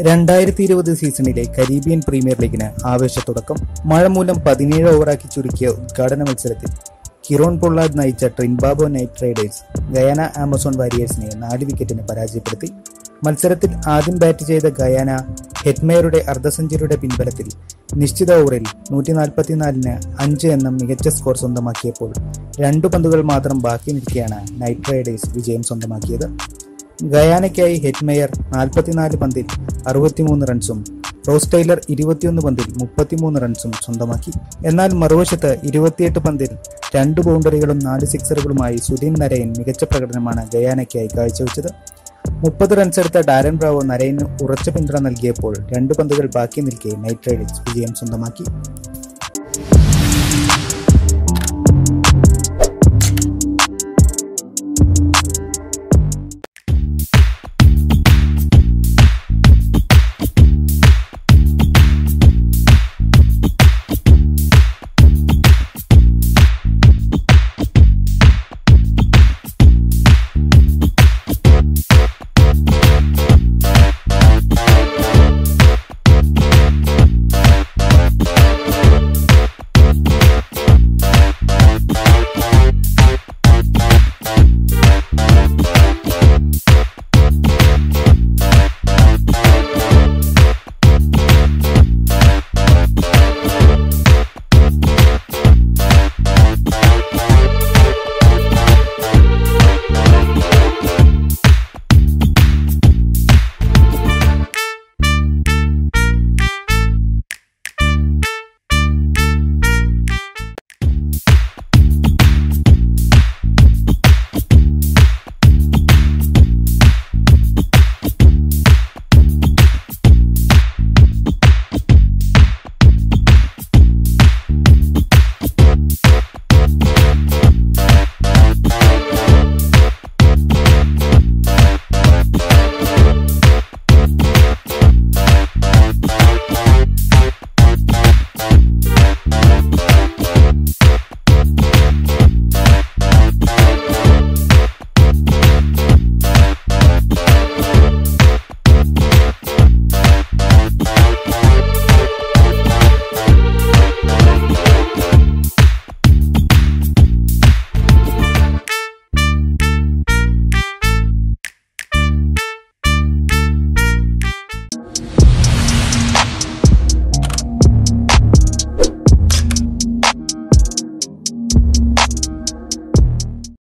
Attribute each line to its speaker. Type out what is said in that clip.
Speaker 1: രണ്ടായിരത്തി ഇരുപത് സീസണിലെ കരീബിയൻ പ്രീമിയർ ലീഗിന് ആവേശത്തുടക്കം മഴ മൂലം പതിനേഴ് ഓവറാക്കി ചുരുക്കിയ ഉദ്ഘാടന മത്സരത്തിൽ കിറോൺ പൊള്ളാദ് നയിച്ച Trinbago knight riders Guyana Amazon വാരിയേഴ്സിനെ നാല് വിക്കറ്റിന് പരാജയപ്പെടുത്തി. മത്സരത്തിൽ ആദ്യം ബാറ്റ് ചെയ്ത ഗയാന ഹെറ്റ്മേയറുടെ അർദ്ധ സെഞ്ചുറിയുടെ പിൻബലത്തിൽ നിശ്ചിത ഓവറിൽ നൂറ്റി നാൽപ്പത്തിനാലിന് അഞ്ച് എന്ന മികച്ച സ്കോർ സ്വന്തമാക്കിയപ്പോൾ രണ്ടു പന്തുകൾ മാത്രം ബാക്കി നിൽക്കെയാണ് നൈറ്റ് റൈഡേഴ്സ് വിജയം സ്വന്തമാക്കിയത്. ഗയാനയ്ക്കായി ഹെറ്റ്മെയർ നാൽപ്പത്തിനാല് പന്തിൽ അറുപത്തിമൂന്ന് റൺസും റോസ് ടൈലർ ഇരുപത്തിയൊന്ന് പന്തിൽ മുപ്പത്തിമൂന്ന് റൺസും സ്വന്തമാക്കി. എന്നാൽ മറുവശത്ത് ഇരുപത്തിയെട്ട് പന്തിൽ രണ്ട് ബൗണ്ടറികളും നാല് സിക്സറുകളുമായി സുധീൻ നരയൻ മികച്ച പ്രകടനമാണ് ഗയാനയ്ക്കായി കാഴ്ചവെച്ചത്. മുപ്പത് റൺസെടുത്ത ഡാരൻ ബ്രാവോ നരയന് ഉറച്ച പിന്തുണ നൽകിയപ്പോൾ രണ്ട് പന്തുകൾ ബാക്കി നിൽക്കെ നൈറ്റ് റൈഡേഴ്സ് വിജയം സ്വന്തമാക്കി.